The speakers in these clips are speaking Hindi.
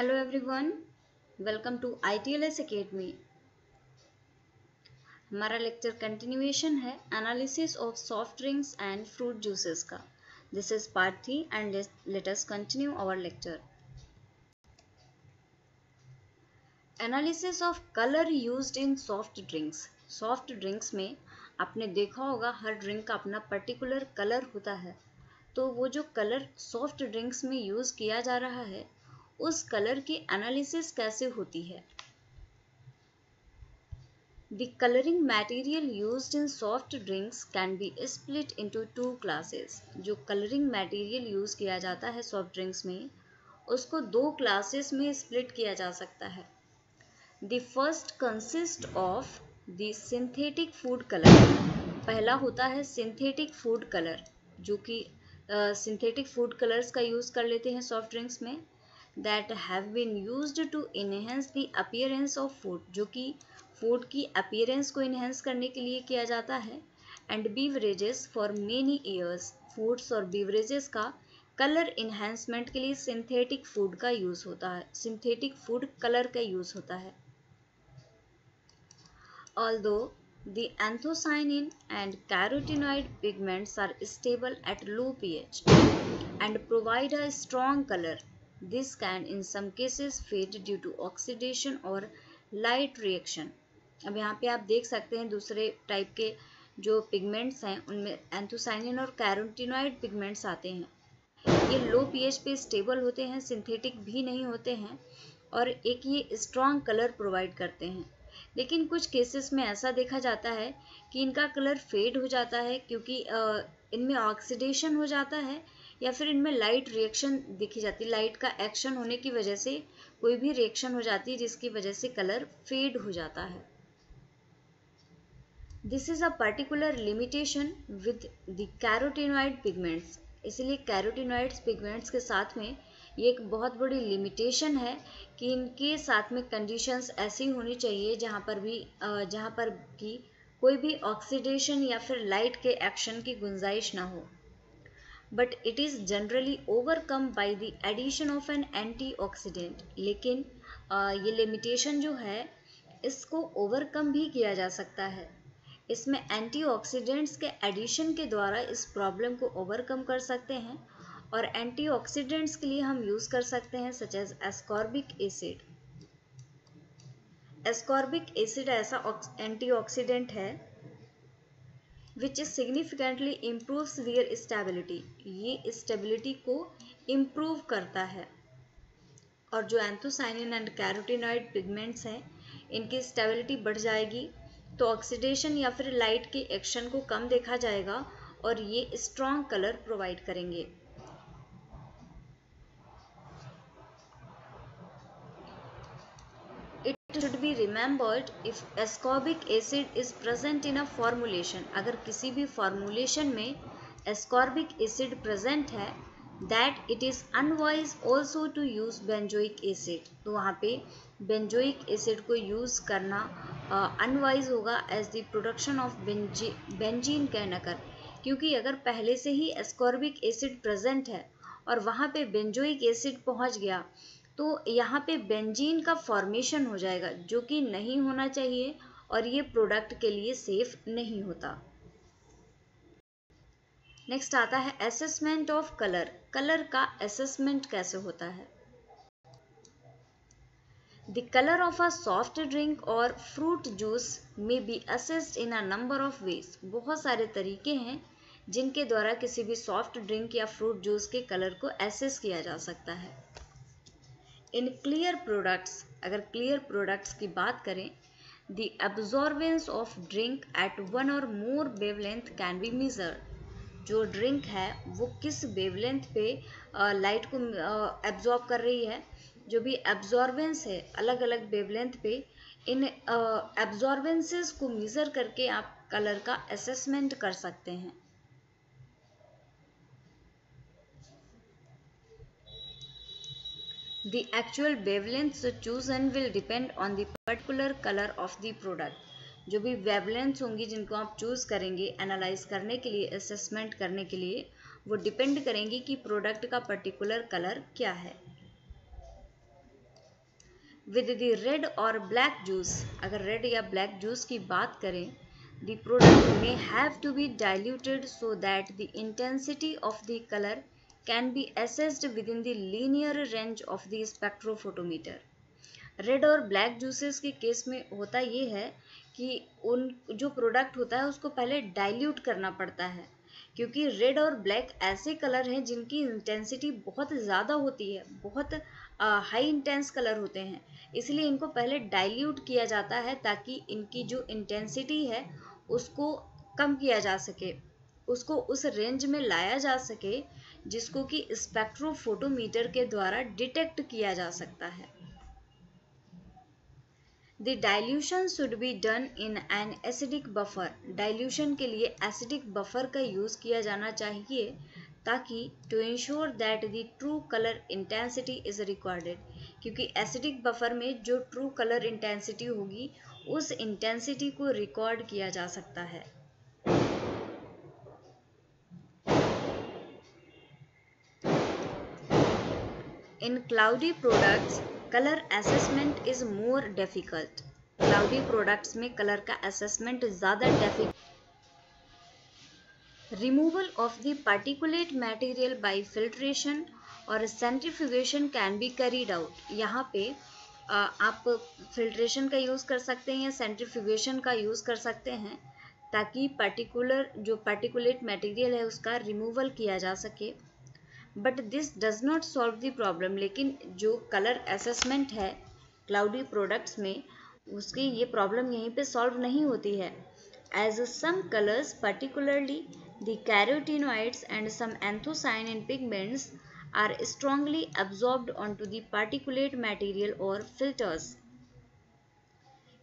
Hello everyone welcome to ITLS academy हमारा लेक्चर कंटिन्यूएशन है analysis of soft drinks and fruit juices का। This is part three and let us continue our lecture analysis of colour used in soft drinks soft drinks में आपने देखा होगा हर ड्रिंक का अपना पर्टिकुलर कलर होता है। तो वो जो कलर सॉफ्ट ड्रिंक्स में यूज़ किया जा रहा है उस कलर की एनालिसिस कैसे होती है? The colouring material use in soft drinks can be split into two classes जो कलरिंग मटेरियल यूज़ किया जाता है सॉफ्ट ड्रिंक्स में, उसको दो क्लासेस में स्प्लिट किया जा सकता है। The first consist of the food colour पहला होता है सिंथेटिक फ़ूड कलर जो कि सिंथेटिक फ़ूड कलर्स का यूज़ कर लेते हैं सॉफ्ट ड्रिंक्स में। That have been used to enhance the appearance of food जो कि फ़ूड की अपियरेंस को इनहेंस करने के लिए किया जाता है and beverages for many years foods और बीवरेजेस का कलर इन्हेंसमेंट के लिए सिंथेटिक फ़ूड का यूज़ होता है सिंथेटिक फ़ूड कलर का यूज़ होता है although The anthocyanin and carotenoid pigments are stable at low pH and provide a strong color. This can, in some cases, fade due to oxidation or light reaction. अब यहाँ पे आप देख सकते हैं दूसरे टाइप के जो पिगमेंट्स हैं, उनमें एंथोसाइनिन और कैरोटिनॉइड पिगमेंट्स आते हैं ये लो पीएच पे स्टेबल होते हैं सिंथेटिक भी नहीं होते हैं और एक ये स्ट्रॉन्ग कलर प्रोवाइड करते हैं लेकिन कुछ केसेस में ऐसा देखा जाता है कि इनका कलर फेड हो जाता है क्योंकि इनमें ऑक्सीडेशन हो जाता है या फिर इनमें लाइट रिएक्शन दिखी जाती है लाइट का एक्शन होने की वजह से कोई भी रिएक्शन हो जाती है, जिसकी वजह से कलर फेड हो जाता है। This is a particular limitation with the carotenoid pigments इसलिए कैरोटिनॉइड्स पिगमेंट्स के साथ में ये एक बहुत बड़ी लिमिटेशन है कि इनके साथ में कंडीशंस ऐसी होनी चाहिए जहाँ पर भी जहाँ पर कि कोई भी ऑक्सीडेशन या फिर लाइट के एक्शन की गुंजाइश ना हो। But it is generally overcome by the addition of an antioxidant लेकिन आ, ये लिमिटेशन जो है इसको ओवरकम भी किया जा सकता है। इसमें एंटीऑक्सीडेंट्स के एडिशन के द्वारा इस प्रॉब्लम को ओवरकम कर सकते हैं और एंटीऑक्सीडेंट्स के लिए हम यूज़ कर सकते हैं such as ascorbic acid ascorbic acid ऐसा एंटीऑक्सीडेंट है which is significantly improves their stability ये स्टेबिलिटी को इम्प्रूव करता है। और जो एंथोसाइनिन एंड कैरोटिनॉइड पिगमेंट्स हैं, इनकी स्टेबिलिटी बढ़ जाएगी तो ऑक्सीडेशन या फिर लाइट के एक्शन को कम देखा जाएगा, और ये स्ट्रॉन्ग कलर प्रोवाइड करेंगे। Should be remembered if ascorbic acid is present in a formulation अगर किसी भी formulation में ascorbic acid present है that it is unwise also to use benzoic acid तो वहाँ पे benzoic acid को use करना uh, होगा as the production of benzene कहना कर क्योंकि अगर पहले से ही ascorbic acid present है और वहाँ पे benzoic acid पहुँच गया तो यहाँ पे बेंजीन का फॉर्मेशन हो जाएगा, जो कि नहीं होना चाहिए और ये प्रोडक्ट के लिए सेफ़ नहीं होता। नेक्स्ट आता है असेसमेंट ऑफ़ कलर कलर का असेसमेंट कैसे होता है? The colour of a soft drink और फ्रूट जूस में be assessed in a number of ways बहुत सारे तरीके हैं जिनके द्वारा किसी भी सॉफ्ट ड्रिंक या फ्रूट जूस के कलर को एसेस किया जा सकता है। इन क्लियर प्रोडक्ट्स अगर क्लियर प्रोडक्ट्स की बात करें the absorbance of drink at one और more wavelength can be measured जो ड्रिंक है, वो किस वेवलेंथ पे लाइट को एब्जॉर्ब कर रही है? जो भी एब्जॉर्बेंस है अलग अलग वेवलेंथ पे, इन एब्जॉर्बेंसेस को मेज़र करके आप कलर का असेसमेंट कर सकते हैं। the actual wavelength chosen will depend on the particular color of the product. जो भी वेवलेंस होंगी जिनको आप चूज़ करेंगे एनालाइज करने के लिए असेसमेंट करने के लिए, वो डिपेंड करेंगी कि प्रोडक्ट का पर्टिकुलर कलर क्या है। विद द रेड और ब्लैक जूस अगर रेड या ब्लैक जूस की बात करें the product may have to be diluted so that the intensity of the colour can be assessed within the linear range of the spectrophotometer. Red और ब्लैक जूसेस के केस में होता ये है कि उन, जो प्रोडक्ट होता है, उसको पहले डाइल्यूट करना पड़ता है क्योंकि रेड और ब्लैक ऐसे कलर हैं जिनकी इंटेंसिटी बहुत ज़्यादा होती है, बहुत हाई इंटेंस कलर होते हैं इसलिए इनको पहले डाइल्यूट किया जाता है ताकि इनकी जो इंटेंसिटी है, उसको कम किया जा सके, उसको उस रेंज में लाया जा सके जिसको कि स्पेक्ट्रोफोटोमीटर के द्वारा डिटेक्ट किया जा सकता है। The dilution should be done in an acidic buffer dilution के लिए एसिडिक बफर का यूज़ किया जाना चाहिए ताकि to ensure that the true colour intensity is recorded क्योंकि एसिडिक बफर में जो ट्रू कलर इंटेंसिटी होगी, उस इंटेंसिटी को रिकॉर्ड किया जा सकता है। In cloudy products colour assessment is more difficult cloudy products में कलर का असेसमेंट ज़्यादा difficult removal of the particulate material by filtration और centrifugation can be carried out यहाँ पे आप फिल्ट्रेशन का यूज़ कर सकते हैं या सेंट्रीफ्यूगेशन का यूज़ कर सकते हैं ताकि पर्टिकुलर जो पार्टिकुलेट मटेरियल है उसका रिमूवल किया जा सके। But this does not solve the problem लेकिन जो कलर असेसमेंट है क्लाउडी प्रोडक्ट्स में, उसकी ये प्रॉब्लम यहीं पे सॉल्व नहीं होती है. As some colours particularly the carotenoids and some anthocyanin pigments are strongly absorbed onto the particulate material or filters.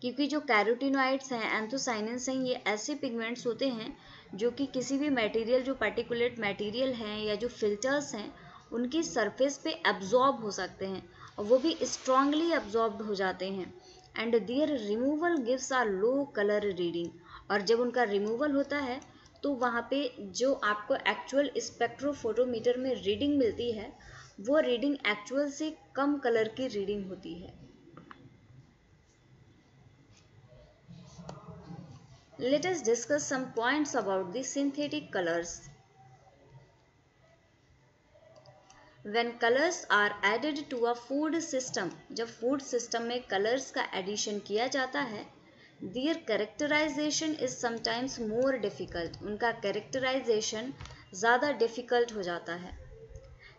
क्योंकि जो कैरोटिनोइड्स हैं एंथोसाइनेंस हैं ये ऐसे पिगमेंट्स होते हैं जो कि किसी भी मटेरियल जो पार्टिकुलेट मटेरियल हैं या जो फिल्टर्स हैं, उनकी सरफेस पे एब्जॉर्ब हो सकते हैं और वो भी स्ट्रांगली एब्जॉर्ब हो जाते हैं। And their removal gives are low colour reading और जब उनका रिमूवल होता है तो वहाँ पे जो आपको एक्चुअल स्पेक्ट्रोफोटोमीटर में रीडिंग मिलती है, वो रीडिंग एक्चुअल से कम कलर की रीडिंग होती है। Let us discuss some points about the synthetic colors when colors are added to a food system जब food system में colors का addition किया जाता है their characterization is sometimes more difficult उनका करेक्टराइजेशन ज़्यादा डिफ़िकल्ट हो जाता है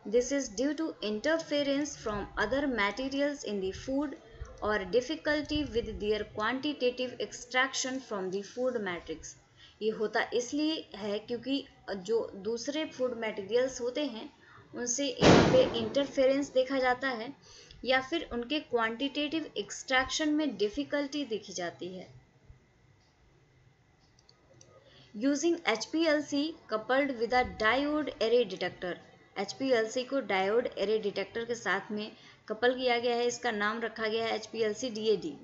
this is due to interference from other materials in the food और difficulty with their quantitative extraction from the food matrix ये होता इसलिए है क्योंकि जो दूसरे फ़ूड मटेरियल्स होते हैं, उनसे यहाँ पे इंटरफेरेंस देखा जाता है, या फिर उनके क्वांटिटेटिव एक्सट्रैक्शन में डिफिकल्टी देखी जाती है। Using H P L C coupled with a diode array detector H P L C को डायोड एरे डिटेक्टर के साथ में कपल किया गया है, इसका नाम रखा गया है H P D A D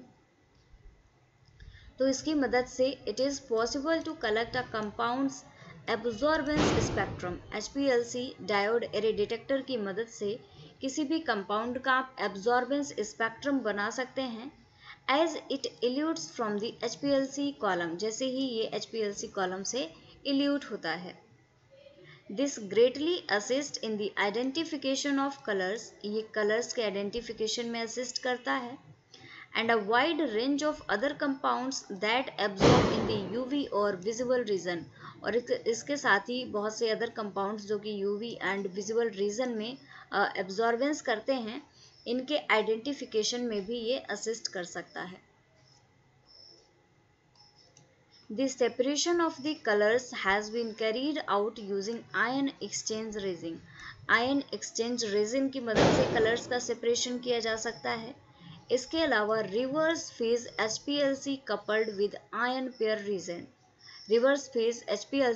तो इसकी मदद से it is possible to collect a compounds absorbance spectrum H P L C diode array detector की मदद से किसी भी कंपाउंड का आप एब्जॉर्बेंस स्पेक्ट्रम बना सकते हैं as it elutes from the H P L C column जैसे ही ये H P L C column से इल्यूट होता है। This greatly assist in the identification of colours ये कलर्स के आइडेंटिफिकेशन में असिस्ट करता है। And a wide range of other compounds that absorb in the UV और विजिबल रीजन और इसके साथ ही बहुत से अदर कंपाउंड्स जो कि यूवी एंड विजिबल रीजन में एब्जॉर्बेंस करते हैं, इनके आइडेंटिफिकेशन में भी ये असिस्ट कर सकता है। The separation of the colors has been carried out using ion exchange resin. Ion exchange resin की मदद से कलर्स का सेपरेशन किया जा सकता है। इसके अलावा reverse phase H P L C coupled with ion pair reagent reverse phase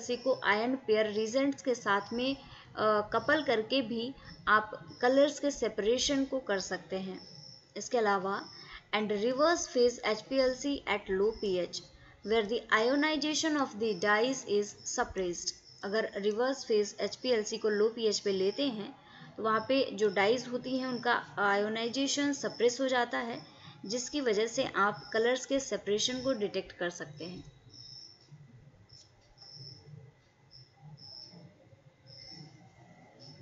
C को आयन पेयर रीजेंट्स के साथ में कपल करके भी आप कलर्स के सेपरेशन को कर सकते हैं। इसके अलावा and reverse phase H P L C at low P H where the ionization of the dyes is suppressed अगर रिवर्स फ़ेज़ सी को लो पी एच पे लेते हैं तो वहाँ पे जो डाइज होती हैं, उनका आयोनाइजेशन सप्रेस हो जाता है, जिसकी वजह से आप कलर्स के सेपरेशन को डिटेक्ट कर सकते हैं।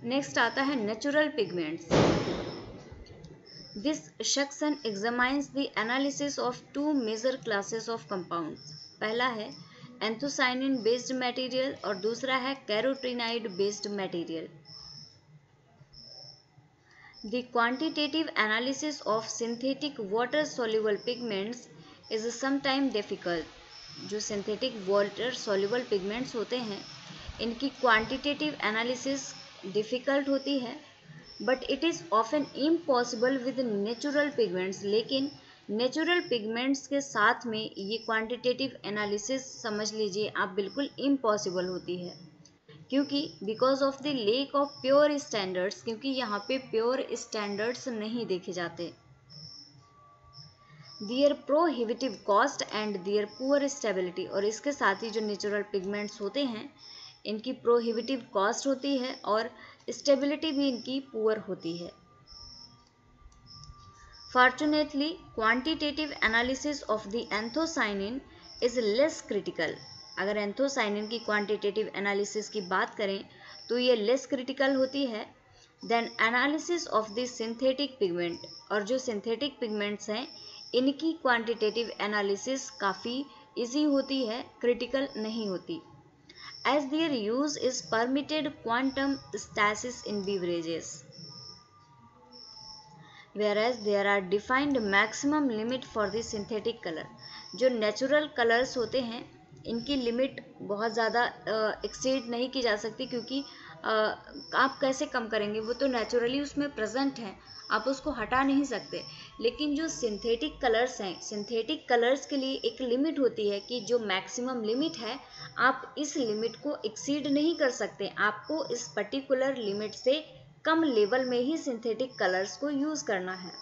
नेक्स्ट आता है natural pigments this section examines the analysis of two major classes of compounds पहला है एंथोसाइनिन बेस्ड मटेरियल और दूसरा है carotenoid based material The quantitative analysis of synthetic water soluble pigments is sometimes difficult. जो synthetic water soluble pigments होते हैं इनकी quantitative analysis difficult होती है but it is often impossible with natural pigments लेकिन नेचुरल पिगमेंट्स के साथ में ये क्वांटिटेटिव एनालिसिस समझ लीजिए, आप बिल्कुल इम्पॉसिबल होती है। क्योंकि because of the lack of pure standards क्योंकि यहाँ पे प्योर स्टैंडर्ड्स नहीं देखे जाते। Their prohibitive cost and their poor stability और इसके साथ ही जो नेचुरल पिगमेंट्स होते हैं, इनकी प्रोहिबिटिव कॉस्ट होती है और स्टेबिलिटी भी इनकी पुअर होती है। Fortunately quantitative analysis of the anthocyanin is less critical अगर एंथोसाइनिन की क्वांटिटेटिव एनालिसिस की बात करें तो ये लेस क्रिटिकल होती है। Then analysis of the synthetic pigment और जो सिंथेटिक पिगमेंट्स हैं, इनकी क्वांटिटेटिव एनालिसिस काफ़ी इजी होती है क्रिटिकल नहीं होती। As their use is permitted quantum satis in beverages whereas there are defined maximum limit for the synthetic color. जो नेचुरल कलर्स होते हैं, इनकी लिमिट बहुत ज़्यादा एक्सीड नहीं की जा सकती क्योंकि आप कैसे कम करेंगे? वो तो नेचुरली उसमें प्रेजेंट है। आप उसको हटा नहीं सकते। लेकिन जो सिंथेटिक कलर्स हैं सिंथेटिक कलर्स के लिए एक लिमिट होती है कि जो मैक्सिमम लिमिट है, आप इस लिमिट को एक्सीड नहीं कर सकते। आपको इस पर्टिकुलर लिमिट से कम लेवल में ही सिंथेटिक कलर्स को यूज़ करना है।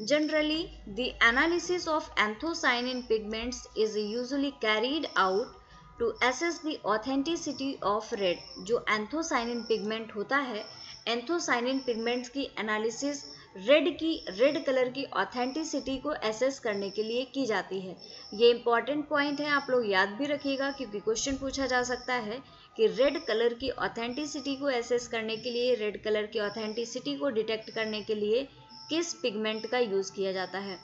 Generally the analysis of anthocyanin pigments is usually carried out to assess the authenticity of red जो एंथोसाइन इन पिगमेंट होता है anthocyanin पिगमेंट्स की एनालिसिस रेड की, रेड कलर की ऑथेंटिसिटी को एसेस करने के लिए की जाती है। ये इंपॉर्टेंट पॉइंट है, आप लोग याद भी रखिएगा, क्योंकि क्वेश्चन पूछा जा सकता है कि रेड कलर की ऑथेंटिसिटी को एसेस करने के लिए, रेड कलर की ऑथेंटिसिटी को डिटेक्ट करने के लिए किस पिगमेंट का यूज़ किया जाता है।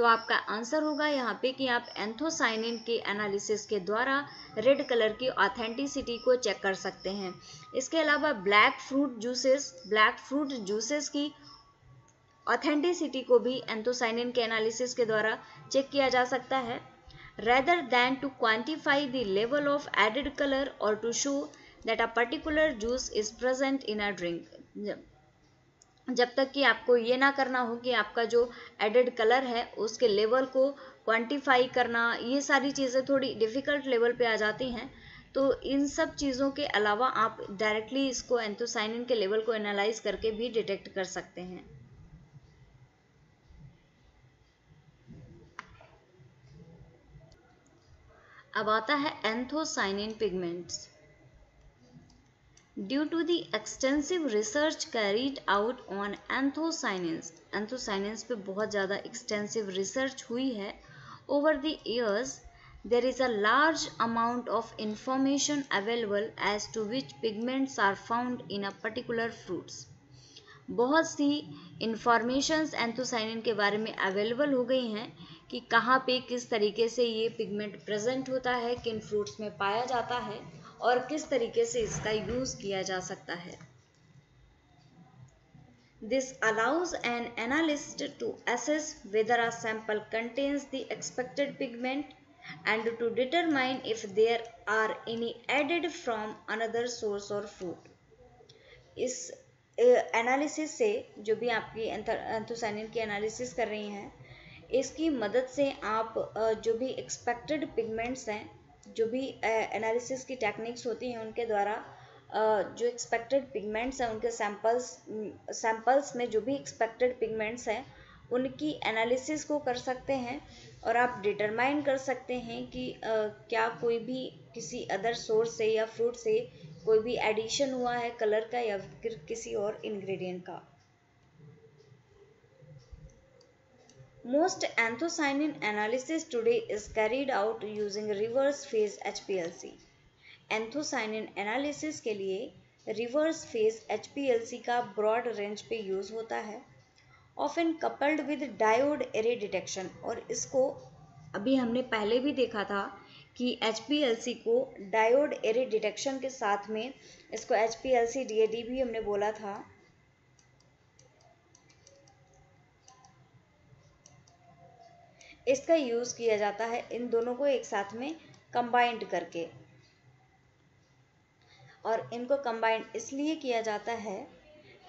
तो आपका आंसर होगा यहाँ पे कि आप एंथोसाइनिन के एनालिसिस के द्वारा रेड कलर की ऑथेंटिसिटी को चेक कर सकते हैं। इसके अलावा black fruit juices black fruit juices की ऑथेंटिसिटी को भी एंथोसाइनिन के एनालिसिस के द्वारा चेक किया जा सकता है। Rather than to quantify the level of added colour और to show that a particular juice is present in a drink जब तक कि आपको ये ना करना हो कि आपका जो एडेड कलर है, उसके लेवल को क्वांटिफाई करना, ये सारी चीज़ें थोड़ी डिफ़िकल्ट लेवल पे आ जाती हैं। तो इन सब चीज़ों के अलावा आप डायरेक्टली इसको एंथोसाइनिन के लेवल को एनालाइज करके भी डिटेक्ट कर सकते हैं। अब आता है anthocyanin pigments Due to the extensive research carried out on anthocyanins, anthocyanins पे बहुत ज़्यादा extensive research हुई है over the years there is a large amount of information available as to which pigments are found in a particular fruits बहुत सी इंफॉर्मेशंस एंथोसाइनिन के बारे में अवेलेबल हो गई हैं कि कहाँ पे किस तरीके से ये पिगमेंट प्रेजेंट होता है किन फ्रूट्स में पाया जाता है और किस तरीके से इसका यूज़ किया जा सकता है This allows an analyst to assess whether a sample contains the expected pigment and to determine if there are any added from another source or fruit. इस एनालिसिस से जो भी आपकी एंथोसाइनिन की एनालिसिस कर रही हैं इसकी मदद से आप जो भी एक्सपेक्टेड पिगमेंट्स हैं जो भी एनालिसिस की टेक्निक्स होती हैं उनके द्वारा जो एक्सपेक्टेड पिगमेंट्स हैं, उनके सैंपल्स सैंपल्स में जो भी एक्सपेक्टेड पिगमेंट्स हैं, उनकी एनालिसिस को कर सकते हैं और आप डिटरमाइन कर सकते हैं कि क्या कोई भी किसी अदर सोर्स से या फ्रूट से कोई भी एडिशन हुआ है कलर का या फिर किसी और इंग्रेडिएंट का। Most anthocyanin analysis today is carried out using reverse phase HPLC. Anthocyanin analysis के लिए reverse phase HPLC का broad range पे use होता है often coupled with diode array detection और इसको अभी हमने पहले भी देखा था कि HPLC को डायोड एरे डिटेक्शन के साथ में इसको HPLC DAD भी हमने बोला था इसका यूज़ किया जाता है इन दोनों को एक साथ में कंबाइंड करके। और इनको कंबाइंड इसलिए किया जाता है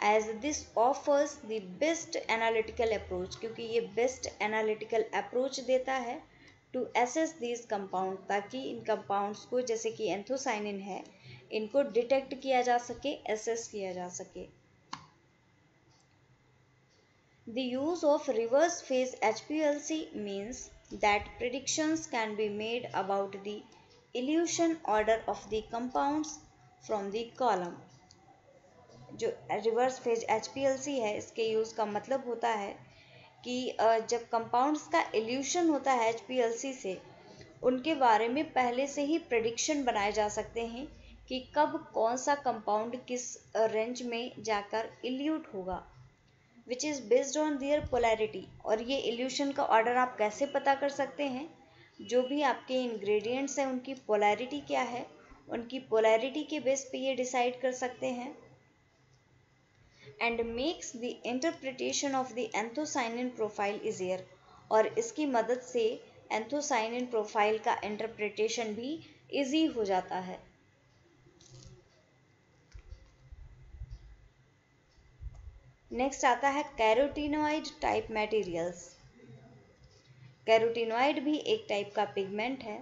as this offers the best analytical approach क्योंकि ये बेस्ट एनालिटिकल अप्रोच देता है टू एसेस दिस कंपाउंड ताकि इन कंपाउंड्स को जैसे कि एंथोसाइनिन है, इनको डिटेक्ट किया जा सके एसेस किया जा सके। The use of reverse phase HPLC means that predictions can be made about the elution order of the compounds from the column. जो रिवर्स फ़ेज़ एच है इसके यूज़ का मतलब होता है कि जब कंपाउंड्स का एल्यूशन होता है HPLC से उनके बारे में पहले से ही प्रडिक्शन बनाए जा सकते हैं कि कब कौन सा कंपाउंड किस रेंज में जाकर इल्यूट होगा which is based on their polarity और ये इल्यूशन का ऑर्डर आप कैसे पता कर सकते हैं? जो भी आपके इंग्रेडिएंट्स हैं, उनकी पोलैरिटी क्या है? उनकी पोलैरिटी के बेस पे ये डिसाइड कर सकते हैं। And makes the interpretation of the anthocyanin profile easier और इसकी मदद से एंथोसाइनिन प्रोफ़ाइल का इंटरप्रिटेशन भी इजी हो जाता है। नेक्स्ट आता है कैरोटिनोइड टाइप मटेरियल्स कैरोटिनोइड भी एक टाइप का पिगमेंट है.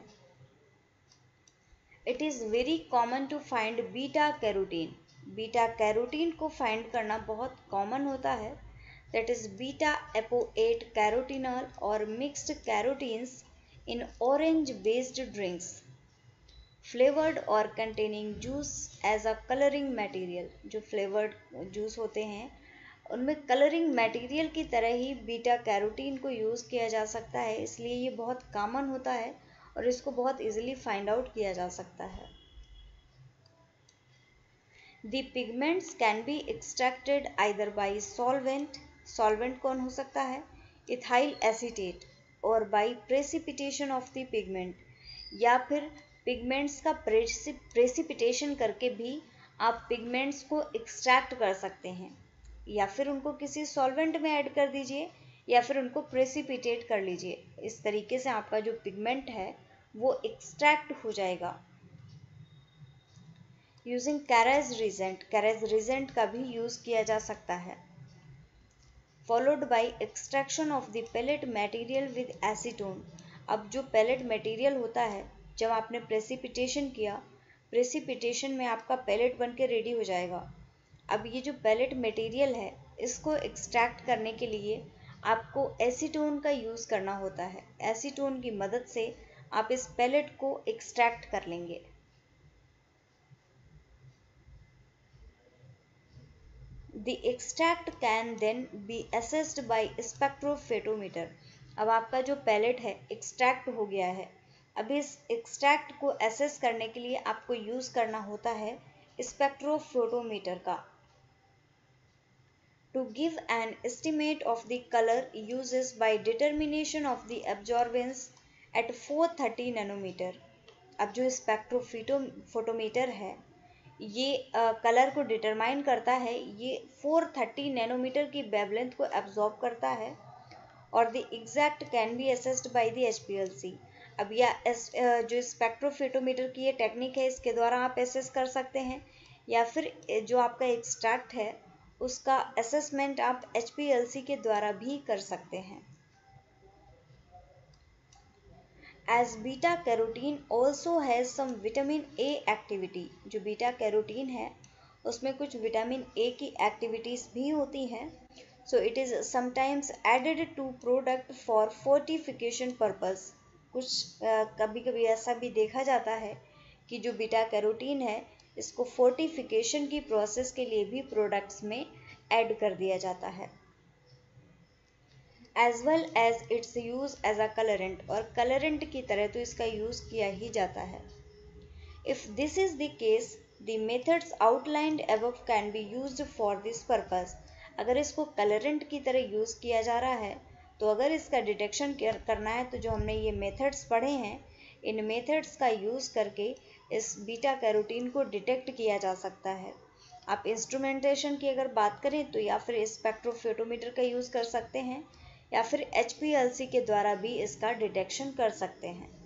It is very common to find beta carotene beta carotene को फाइंड करना बहुत कॉमन होता है. That is beta apo eight carotenal और mixed carotenes in orange based drinks flavoured और containing juice as a colouring material जो फ्लेवर्ड जूस होते हैं उनमें कलरिंग मटेरियल की तरह ही बीटा कैरोटीन को यूज़ किया जा सकता है, इसलिए ये बहुत कॉमन होता है और इसको बहुत इजीली फाइंड आउट किया जा सकता है। The pigments can be extracted either by solvent solvent कौन हो सकता है? इथाइल एसिटेट और by precipitation of the pigment या फिर पिगमेंट्स का प्रेसिपिटेशन करके भी आप पिगमेंट्स को एक्सट्रैक्ट कर सकते हैं। या फिर उनको किसी सॉल्वेंट में ऐड कर दीजिए, या फिर उनको प्रेसिपिटेट कर लीजिए। इस तरीके से आपका जो पिगमेंट है, वो एक्सट्रैक्ट हो जाएगा। Using Carrez reagent Carrez reagent का भी यूज़ किया जा सकता है। Followed by extraction of the pellet material with acetone अब जो पेलेट मटेरियल होता है, जब आपने प्रेसिपिटेशन किया प्रेसिपिटेशन में आपका पेलेट बन के रेडी हो जाएगा। अब ये जो पैलेट मटेरियल है, इसको एक्सट्रैक्ट करने के लिए आपको एसीटोन का यूज़ करना होता है। एसीटोन की मदद से आप इस पैलेट को एक्सट्रैक्ट कर लेंगे। The extract can then be assessed by spectrophotometer अब आपका जो पैलेट है एक्सट्रैक्ट हो गया है। अभी इस एक्सट्रैक्ट को एसेस करने के लिए आपको यूज़ करना होता है स्पेक्ट्रोफोटोमीटर का। To give an estimate of the color uses by determination of the absorbance at 430 nanometer. अब जो स्पेक्ट्रोफोटोमीटर है, ये कलर को डिटरमाइन करता है, ये 430 नैनोमीटर की वेवलेंथ को एब्जॉर्ब करता है और the exact can be assessed by the H अब या एस जो स्पेक्ट्रोफोटोमीटर की ये टेक्निक है, इसके द्वारा आप एसेस कर सकते हैं या फिर जो आपका एक्सट्रैक्ट है उसका असेसमेंट आप एचपीएलसी के द्वारा भी कर सकते हैं। As beta carotene also has some vitamin A activity जो बीटा कैरोटीन है, उसमें कुछ विटामिन ए की एक्टिविटीज़ भी होती हैं। So it is sometimes added to product for fortification purpose कुछ कभी कभी ऐसा भी देखा जाता है कि जो बीटा कैरोटीन है इसको फोर्टिफिकेशन की प्रोसेस के लिए भी प्रोडक्ट्स में ऐड कर दिया जाता है। As well as it's use as a colourant और कलरेंट की तरह तो इसका यूज़ किया ही जाता है। If this is the case the methods outlined above can be used for this purpose अगर इसको कलरेंट की तरह यूज़ किया जा रहा है तो अगर इसका डिटेक्शन करना है तो जो हमने ये मेथड्स पढ़े हैं, इन मेथड्स का यूज़ करके इस बीटा कैरोटीन को डिटेक्ट किया जा सकता है। आप इंस्ट्रूमेंटेशन की अगर बात करें तो या फिर स्पेक्ट्रोफोटोमीटर का यूज़ कर सकते हैं, या फिर एचपीएलसी के द्वारा भी इसका डिटेक्शन कर सकते हैं।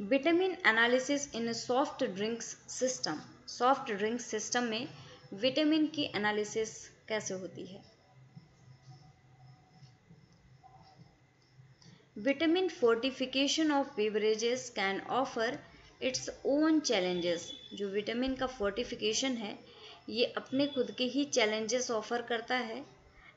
Vitamin analysis in soft drinks system. Soft drinks system में विटामिन की एनालिसिस कैसे होती है? Vitamin fortification of beverages can offer its own challenges जो विटामिन का फोर्टिफिकेशन है, ये अपने खुद के ही चैलेंजेस ऑफ़र करता है।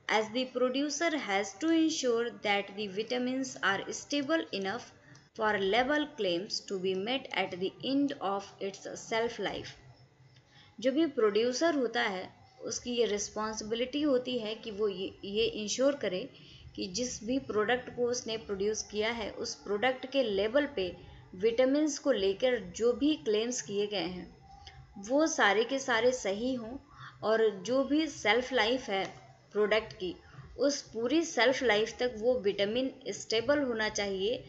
As the producer has to ensure that the vitamin are stable enough for level claims to be met at the end of its shelf life जो भी प्रोड्यूसर होता है, उसकी ये रिस्पॉन्सिबिलिटी होती है कि वो ये ये इंश्योर करे कि जिस भी प्रोडक्ट को उसने प्रोड्यूस किया है, उस प्रोडक्ट के लेवल पे विटामिन्स को लेकर जो भी क्लेम्स किए गए हैं, वो सारे के सारे सही हों और जो भी सेल्फ लाइफ है प्रोडक्ट की, उस पूरी सेल्फ लाइफ तक वो विटामिन स्टेबल होना चाहिए।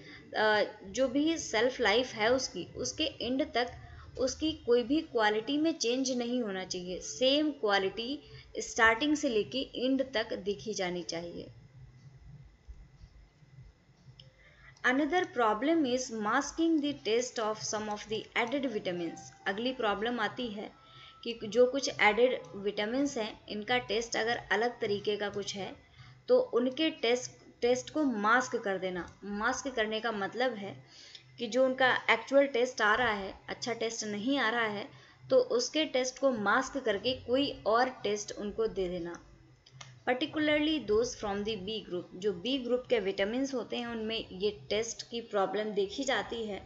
जो भी सेल्फ लाइफ है उसकी, उसके एंड तक उसकी कोई भी क्वालिटी में चेंज नहीं होना चाहिए। सेम क्वालिटी स्टार्टिंग से लेके एंड तक दिखी जानी चाहिए। Another problem is masking the taste of some of the added vitamins. अगली प्रॉब्लम आती है कि जो कुछ एडेड विटामिन हैं, इनका टेस्ट अगर अलग तरीके का कुछ है तो उनके टेस्ट टेस्ट को मास्क कर देना मास्क करने का मतलब है कि जो उनका एक्चुअल टेस्ट आ रहा है अच्छा टेस्ट नहीं आ रहा है तो उसके टेस्ट को मास्क करके कोई और टेस्ट उनको दे देना particularly those from the B group जो बी ग्रुप के विटामिन होते हैं, उनमें ये टेस्ट की प्रॉब्लम देखी जाती है।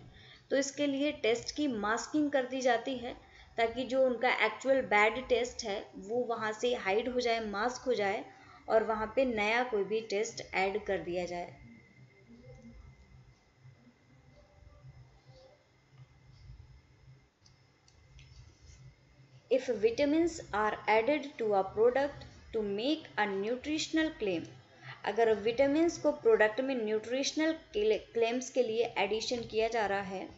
तो इसके लिए टेस्ट की मास्किंग कर दी जाती है, ताकि जो उनका एक्चुअल बैड टेस्ट है, वो वहाँ से हाइड हो जाए मास्क हो जाए, और वहाँ पे नया कोई भी टेस्ट ऐड कर दिया जाए। If vitamins are added to a product to make a nutritional claim अगर विटामिन को प्रोडक्ट में न्यूट्रिशनल क्लेम्स के लिए एडिशन किया जा रहा है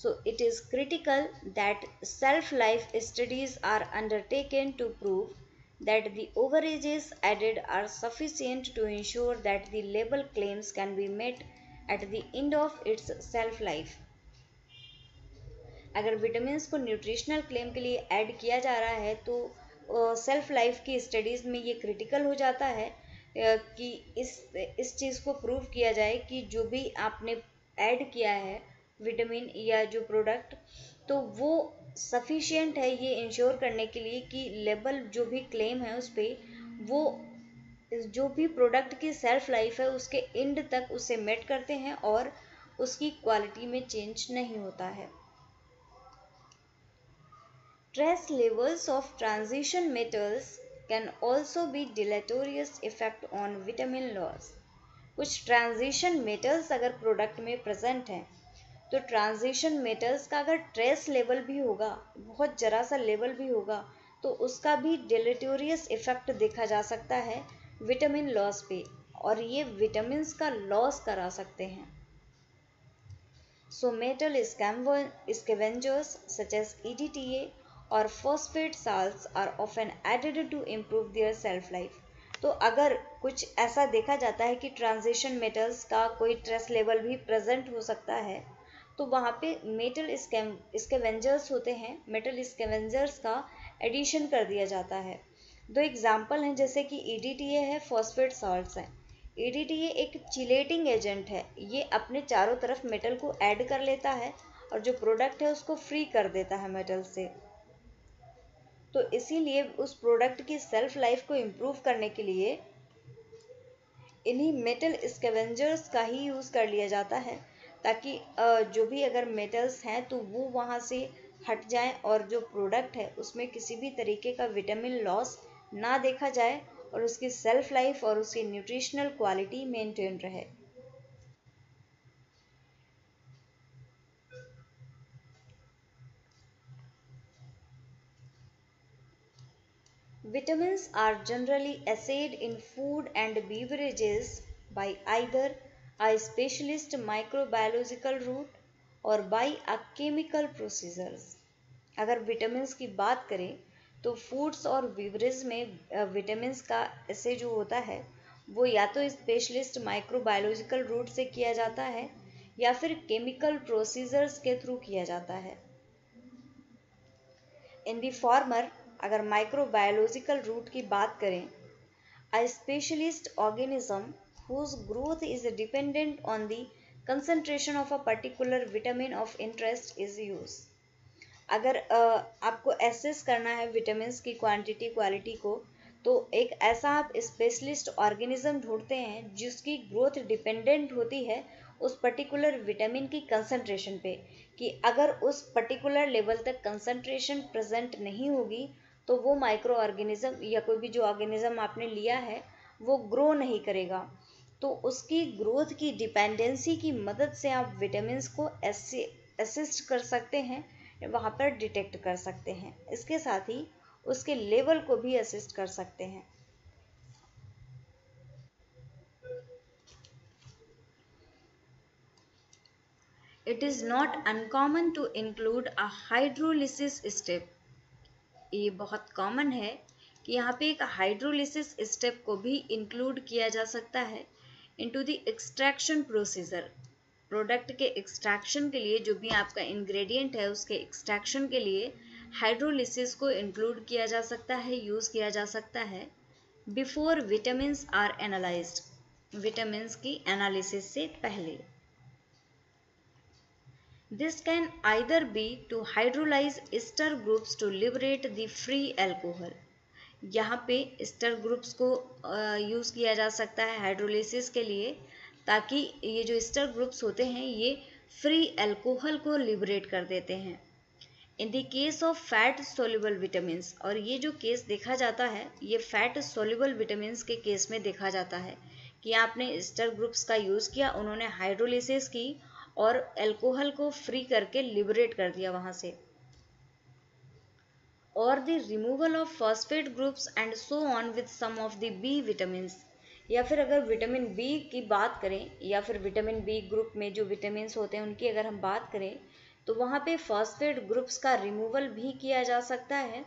so it is critical that shelf life studies are undertaken to prove that the overages added are sufficient to ensure that the label claims can be met at the end of its self life अगर विटामिन को न्यूट्रिशनल क्लेम के लिए ऐड किया जा रहा है तो सेल्फ लाइफ की स्टडीज़ में ये क्रिटिकल हो जाता है कि इस इस चीज़ को प्रूव किया जाए कि जो भी आपने ऐड किया है विटामिन या जो प्रोडक्ट तो वो सफिशियंट है ये इंश्योर करने के लिए कि लेबल जो भी क्लेम है उस पर वो जो भी प्रोडक्ट की सेल्फ लाइफ है उसके एंड तक उसे मेट करते हैं और उसकी क्वालिटी में चेंज नहीं होता है। Trace levels of transition metals can also be deleterious effect on vitamin loss. कुछ ट्रांजिशन मेटल्स अगर प्रोडक्ट में प्रेजेंट हैं तो ट्रांजिशन मेटल्स का अगर ट्रेस लेवल भी होगा, बहुत जरा सा लेवल भी होगा तो उसका भी डिलेटोरियस इफ़ेक्ट देखा जा सकता है विटामिन लॉस पे और ये विटामिन का लॉस करा सकते हैं so metal scavengers such as EDTA और phosphate salts are often added to improve their shelf life तो अगर कुछ ऐसा देखा जाता है कि ट्रांजिशन मेटल्स का कोई ट्रेस लेवल भी प्रेजेंट हो सकता है तो वहाँ पे मेटल स्केवेंजर्स होते हैं। मेटल स्केवेंजर्स का एडिशन कर दिया जाता है। दो एग्ज़ाम्पल हैं, जैसे कि EDTA है फॉस्फेट साल्ट्स हैं। ई एक चिलेटिंग एजेंट है। ये अपने चारों तरफ़ मेटल को ऐड कर लेता है और जो प्रोडक्ट है उसको फ्री कर देता है मेटल से। तो इसीलिए उस प्रोडक्ट की सेल्फ लाइफ को इम्प्रूव करने के लिए इन्हीं मेटल स्केवेंजर्स का ही यूज़ कर लिया जाता है, ताकि जो भी अगर मेटल्स हैं तो वो वहाँ से हट जाए और जो प्रोडक्ट है उसमें किसी भी तरीके का विटामिन लॉस ना देखा जाए और उसकी सेल्फ लाइफ और उसकी न्यूट्रिशनल क्वालिटी मेंटेन रहे। Vitamins are generally assayed in food and beverages by either a specialist microbiological route or by a chemical procedures. अगर विटामिन्स की बात करें तो फूड्स और बीवरेज में विटामिन्स का ऐसे जो होता है वो या तो स्पेशलिस्ट माइक्रोबायोलॉजिकल रूट से किया जाता है या फिर केमिकल प्रोसीजर्स के थ्रू किया जाता है इन दी फॉर्मर अगर माइक्रोबायोलॉजिकल रूट की बात करें a specialist organism whose growth is dependent on the concentration of a particular vitamin of interest is used. अगर आपको एसेस करना है विटामिन की क्वांटिटी क्वालिटी को तो एक ऐसा आप स्पेशलिस्ट ऑर्गेनिज्म ढूंढते हैं जिसकी ग्रोथ डिपेंडेंट होती है उस पर्टिकुलर विटामिन की कंसंट्रेशन पे कि अगर उस पर्टिकुलर लेवल तक कंसंट्रेशन प्रेजेंट नहीं होगी तो वो माइक्रो ऑर्गेनिज्म या कोई भी जो ऑर्गेनिज्म आपने लिया है, वो ग्रो नहीं करेगा। तो उसकी ग्रोथ की डिपेंडेंसी की मदद से आप विटामिन को असिस्ट कर सकते हैं, वहाँ पर डिटेक्ट कर सकते हैं। इसके साथ ही उसके लेवल को भी असिस्ट कर सकते हैं। It is not uncommon to include a hydrolysis step. ये बहुत कॉमन है कि यहाँ पे एक हाइड्रोलिसिस स्टेप को भी इंक्लूड किया जा सकता है into the extraction procedure product के एक्सट्रैक्शन के लिए जो भी आपका इंग्रेडिएंट है उसके एक्सट्रैक्शन के लिए हाइड्रोलिसिस को इंक्लूड किया जा सकता है यूज़ किया जा सकता है before vitamin are analysed vitamin की एनालिसिस से पहले। This can either be to hydrolyze ester groups to liberate the free alcohol. यहाँ पे ester ग्रुप्स को यूज़ किया जा सकता है हाइड्रोलिसिस के लिए, ताकि ये जो ester ग्रुप्स होते हैं, ये फ्री अल्कोहल को लिबरेट कर देते हैं in the case of fat soluble vitamin और ये जो केस देखा जाता है, ये फैट सोल्यूबल विटामिन के केस में देखा जाता है कि आपने ester ग्रुप्स का यूज़ किया, उन्होंने हाइड्रोलिसिस की और एल्कोहल को फ्री करके लिबरेट कर दिया वहाँ से। और the removal of phosphate groups and so on with some of the B vitamin या फिर अगर विटामिन बी की बात करें, या फिर विटामिन बी ग्रुप में जो विटामिन होते हैं, उनकी अगर हम बात करें तो वहाँ पे फॉस्फेट ग्रुप्स का रिमूवल भी किया जा सकता है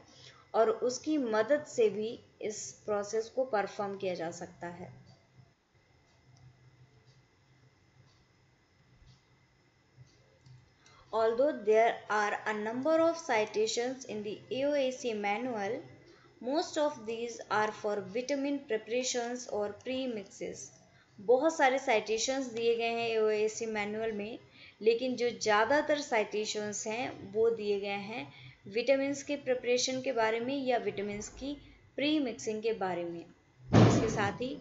और उसकी मदद से भी इस प्रोसेस को परफॉर्म किया जा सकता है। Although there are a number of citations in the AOAC manual, most of these are for vitamin preparations or premixes. बहुत सारे citations दिए गए हैं AOAC manual में लेकिन जो ज़्यादातर citations हैं वो दिए गए हैं vitamins के preparation के बारे में या vitamins की pre-mixing के बारे में इसके साथ ही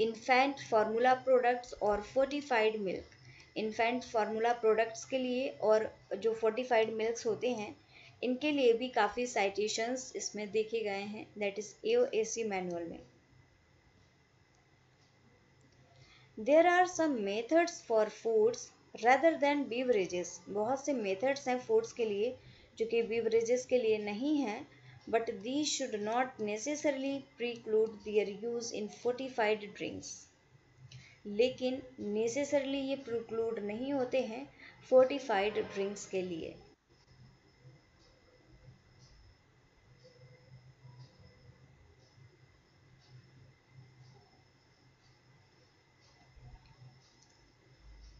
infant formula products और fortified milk infant formula products के लिए और जो फोर्टिफाइड मिल्क्स होते हैं, इनके लिए भी काफ़ी साइटेशंस इसमें देखे गए हैं दैट इज़ ए मैनुअल में। There are some methods for foods rather than beverages बहुत से मेथड्स हैं फूड्स के लिए, जो कि बीवरेजेस के लिए नहीं हैं but they should not necessarily preclude their use in fortified drinks लेकिन नेसेसरली ये प्रोक्लूड नहीं होते हैं फोर्टिफाइड ड्रिंक्स के लिए।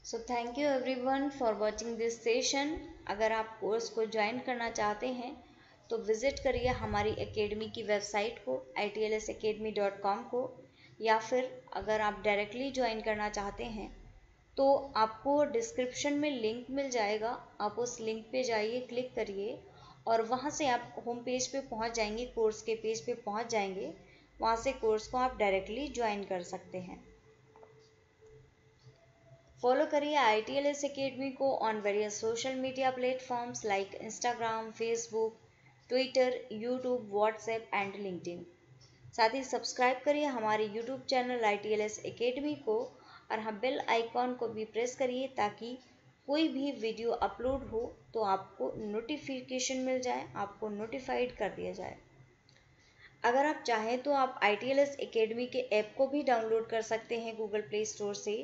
So thank you everyone for watching this session अगर आप कोर्स को ज्वाइन करना चाहते हैं तो विज़िट करिए हमारी एकेडमी की वेबसाइट को आई को। या फिर अगर आप डायरेक्टली ज्वाइन करना चाहते हैं तो आपको डिस्क्रिप्शन में लिंक मिल जाएगा। आप उस लिंक पे जाइए क्लिक करिए और वहाँ से आप होम पेज पे पहुँच जाएँगे कोर्स के पेज पे पहुँच जाएँगे। वहाँ से कोर्स को आप डायरेक्टली ज्वाइन कर सकते हैं। फॉलो करिए I T L S Academy को on various social media platforms like Instagram Facebook Twitter YouTube WhatsApp and LinkedIn साथ ही सब्सक्राइब करिए हमारे YouTube channel I T L S Academy को और हम बेल आइकॉन को भी प्रेस करिए ताकि कोई भी वीडियो अपलोड हो तो आपको नोटिफिकेशन मिल जाए, आपको नोटिफाइड कर दिया जाए। अगर आप चाहें तो आप I T L S Academy के ऐप को भी डाउनलोड कर सकते हैं गूगल प्ले स्टोर से,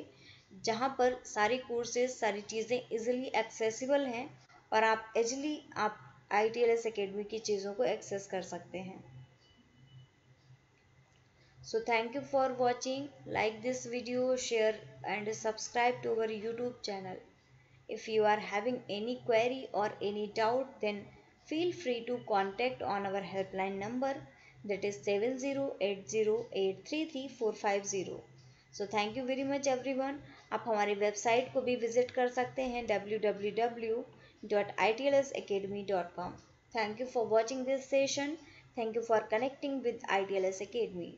जहाँ पर सारी कोर्सेज सारी चीज़ें इजीली एक्सेसिबल हैं और आप इजीली आप I T L S Academy की चीज़ों को एक्सेस कर सकते हैं। So thank you for watching like this video share and subscribe to our youtube channel if you are having any query or any doubt then feel free to contact on our helpline number that is 7080833450 so thank you very much everyone आप हमारी वेबसाइट को भी विज़िट कर सकते हैं www.itlsacademy.com thank you for thank you for watching this session thank you for connecting with itls academy